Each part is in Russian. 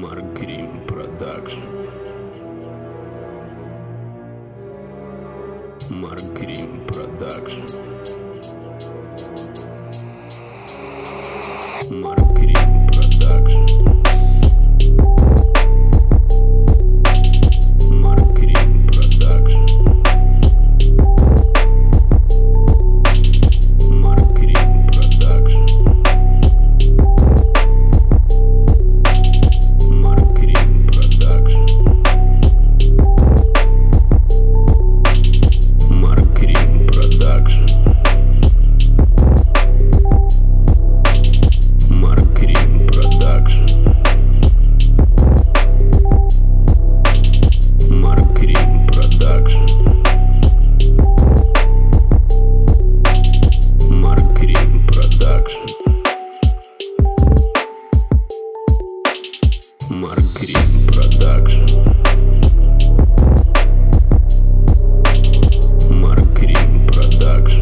Маргрим Продакшн. Маргрим Продакшн. Продакшн. Марк Продакшн.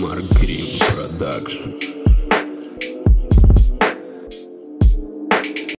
Mark Green Production.